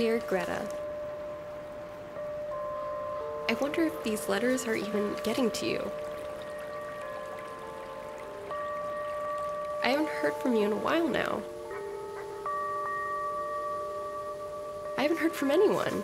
Dear Greta, I wonder if these letters are even getting to you. I haven't heard from you in a while now. I haven't heard from anyone.